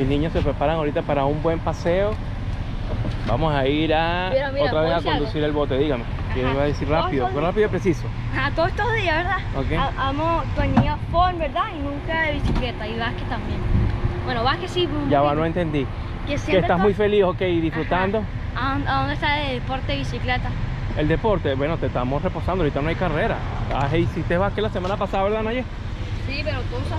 Mis niños se preparan ahorita para un buen paseo. Vamos a ir a Mira, mira, otra vez a conducir el bote, dígame. ¿Qué Ajá. iba a decir rápido? a- Pero rápido y preciso. Ajá, todos estos días, ¿verdad? Ok. Ha- Amo, tenía phone, ¿verdad? Y nunca de bicicleta. Y Vázquez también. Bueno, Vázquez sí. Ya va, no entendí. Que Que estás está- muy feliz, ok, disfrutando. ¿A, dónde- a dónde está el deporte de bicicleta? El deporte, bueno, te estamos reposando, ahorita no hay carrera. Ah, hiciste Vázquez la semana pasada, ¿verdad, Naye? Sí, pero tú usas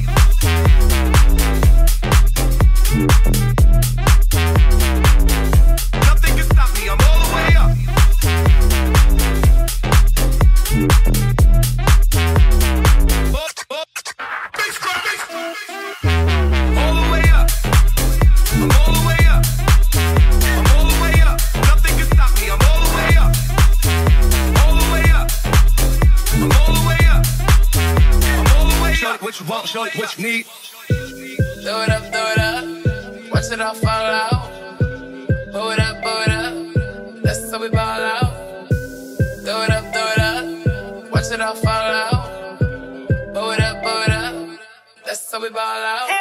What you want, show it what you need. Throw it up, throw it up. Watch it all fall out. It up, blow it up. That's how we ball out. Throw it up, throw it up. Watch it all fall out. It up, blow it up. That's how we ball out.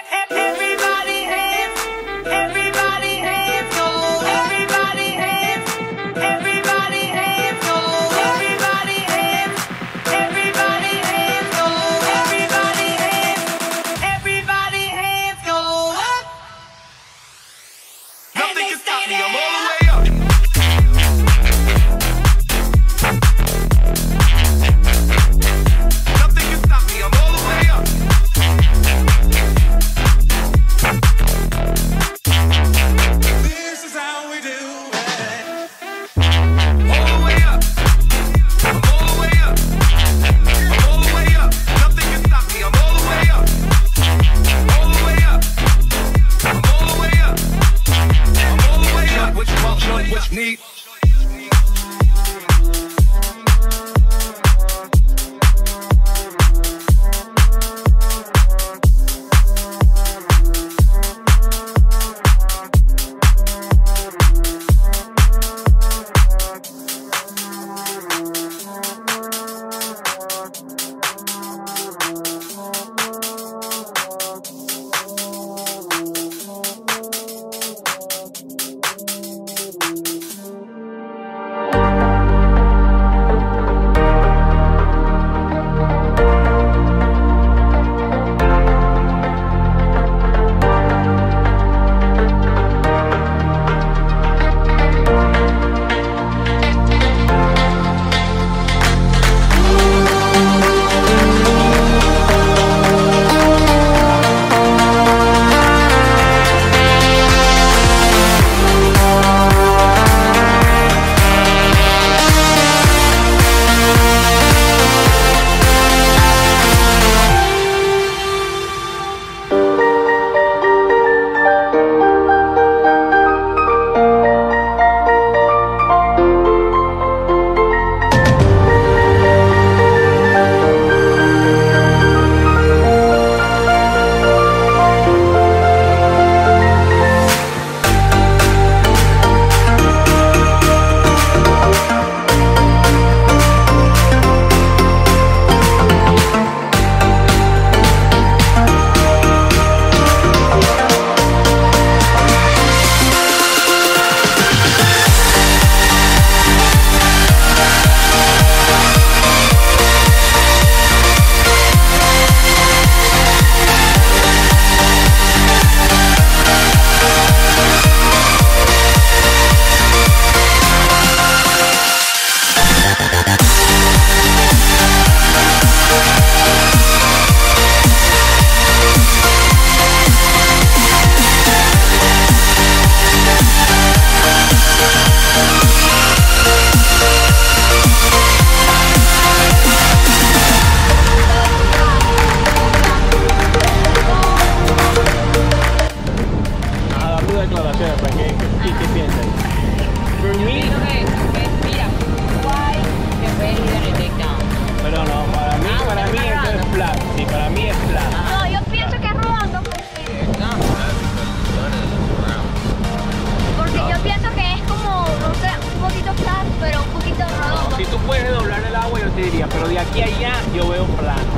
veo plano.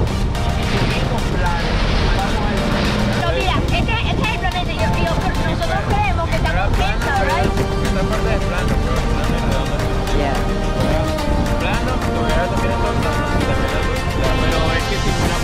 No, mira, este, este es el planeta. Yo, yo, nosotros creemos que estamos cerca, ¿verdad? Esta parte es plano, pero el plano es redondo. Yeah. Plano, porque ahora también es pero es que si una